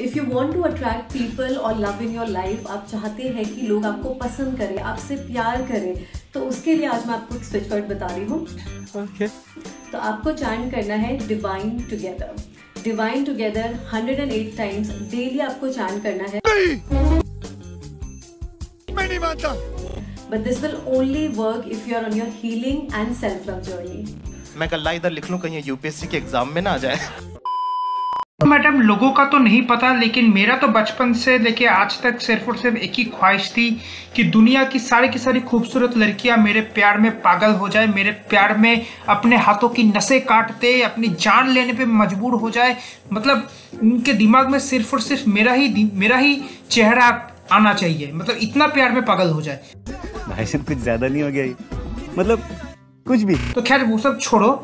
If you want to attract people or love in your life आप चाहते हैं कि लोग आपको पसंद करें आपसे प्यार करें तो उसके लिए आज मैं आपको एक स्विच वर्ड बता रही हूँ। Okay. तो आपको चैंट करना है divine together divine together 108 times daily आपको चैंट करना है। मैं नहीं मानता। But this will only work if you are on your healing and self love journey मैं गल्ला इधर लिख लूँ कहीं यूपीएससी के एग्ज़ाम में ना आ जाए। मैडम लोगों का तो नहीं पता लेकिन मेरा तो बचपन से लेके आज तक सिर्फ़ और सिर्फ़ एक ही ख्वाहिश थी कि दुनिया की सारी की सारी खूबसूरत लड़कियाँ मेरे प्यार में पागल हो जाए मेरे प्यार में अपने हाथों की नसें काटते अपनी जान लेने पे मजबूर हो जाए। मतलब उनके दिमाग में सिर्फ़ और सिर्फ़ मेरा ही मेरा ही चेहरा आना चाहिए। मतलब इतना प्यार में पागल हो जाए। भाई साहब कुछ ज़्यादा नहीं हो गया मतलब कुछ भी। तो खैर वो सब छोड़ो।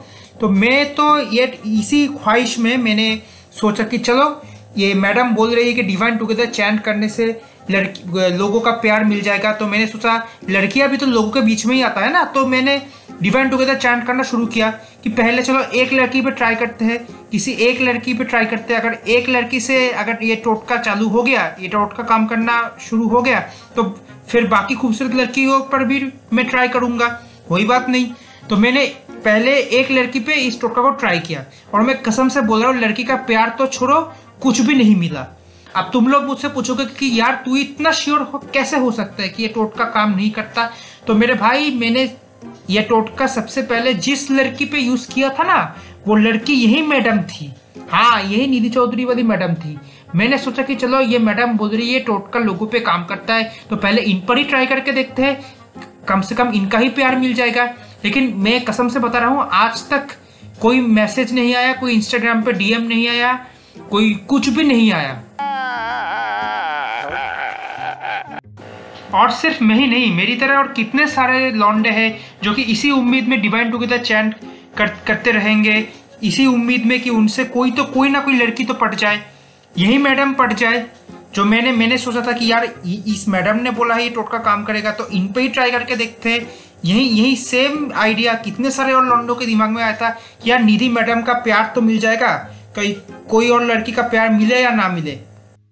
तो मैं तो ये इसी ख्वाहिश में मैंने सोचा कि चलो, ये मैडम बोल रही है कि डिवाइन टुगेदर चैंट करने से लड़की, लोगों का प्यार मिल जाएगा। तो मैंने सोचा लड़कियाँ भी तो लोगों के बीच में ही आता है ना तो मैंने डिवाइन टुगेदर चैंट करना शुरू किया कि पहले चलो एक लड़की पे ट्राई करते हैं, किसी एक लड़की पे ट्राई करते हैं। अगर एक लड़की से अगर ये टोटका चालू हो गया, ये टोटका काम करना शुरू हो गया तो फिर बाकी खूबसूरत लड़कियों पर भी मैं ट्राई करूँगा। कोई बात नहीं। तो मैंने पहले एक लड़की पे इस टोटका को ट्राई किया। और मैं कसम से बोल रहा हूँ, लड़की का प्यार तो छोड़ो, कुछ भी नहीं मिला। अब तुम लोग मुझसे पूछोगे कि यार तू इतना श्योर हो, कैसे हो सकता है कि ये टोटका काम नहीं करता? तो मेरे भाई, मैंने ये टोटका सबसे पहले जिस लड़की पे यूज़ किया था ना, वो लड़की यही मैडम थी। हाँ यही निधि चौधरी वाली मैडम थी। मैंने सोचा कि चलो, ये मैडम बोल रही है टोटका लोगों पे काम करता है तो पहले इन पर ही ट्राई करके देखते हैं। कम से कम इनका ही प्यार मिल जाएगा। लेकिन मैं कसम से बता रहा हूँ आज तक कोई मैसेज नहीं आया कोई इंस्टाग्राम पे डीएम नहीं आया कोई कुछ भी नहीं आया। और सिर्फ़ मैं ही नहीं मेरी तरह और कितने सारे लॉन्डे हैं जो कि इसी उम्मीद में डिवाइन टुगेदर चैंट कर, करते रहेंगे इसी उम्मीद में कि उनसे कोई तो कोई ना कोई लड़की तो पट जाए यही मैडम पट जाए जो मैंने मैंने सोचा था कि यार इस मैडम ने बोला है ये टोटका काम करेगा तो इन पे ही ट्राई करके देखते हैं यही यही सेम आइडिया कितने सारे और लौंडों के दिमाग में आया था कि यार निधि मैडम का प्यार तो मिल जाएगा कहीं कोई और लड़की का प्यार मिले या ना मिले?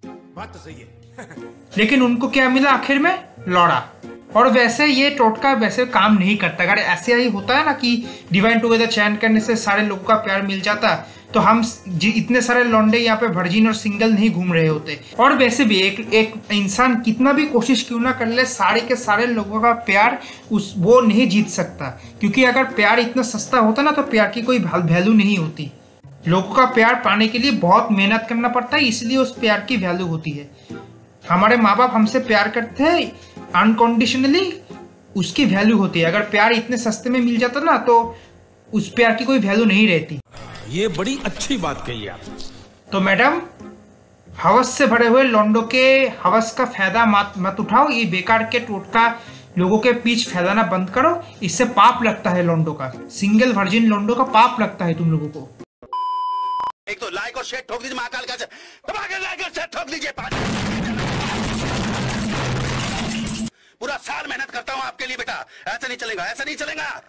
बात तो सही है। लेकिन उनको क्या मिला आखिर में? लौड़ा। और वैसे ये टोटका वैसे काम नहीं करता। अगर ऐसे ही होता है ना कि डिवाइन टुगेदर चैन करने से सारे लोगों का प्यार मिल जाता तो हम जी, इतने सारे लौंडे यहाँ पे वर्जिन और सिंगल नहीं घूम रहे होते। और वैसे भी एक एक इंसान कितना भी कोशिश क्यों ना कर ले, सारे के सारे लोगों का प्यार उस, वो नहीं जीत सकता। क्योंकि अगर प्यार इतना सस्ता होता ना तो प्यार की कोई वैल्यू नहीं होती। लोगों का प्यार पाने के लिए बहुत मेहनत करना पड़ता है, इसलिए उस प्यार की वैल्यू होती है। हमारे माँ बाप हमसे प्यार करते हैं अनकंडीशनली उसकी वैल्यू होती है। अगर प्यार इतने सस्ते में मिल जाता ना तो उस प्यार की कोई वैल्यू नहीं रहती। ये बड़ी अच्छी बात कही आप। तो मैडम हवस से भरे हुए लॉन्डो के हवस का फ़ायदा मत मत उठाओ ये बेकार के टोटका लोगों के बीच फैलाना बंद करो इससे पाप लगता है लॉन्डो का। सिंगल वर्जिन लॉन्डो का पाप लगता है तुम लोगों को। एक तो लाइक और शेयर ठोक दीजिए महाकाल का। दबा के लाइक और शेयर ठोक दीजिए पूरा साल मेहनत करता हूँ आपके लिए बेटा। ऐसा नहीं चलेगा ऐसा नहीं चलेगा।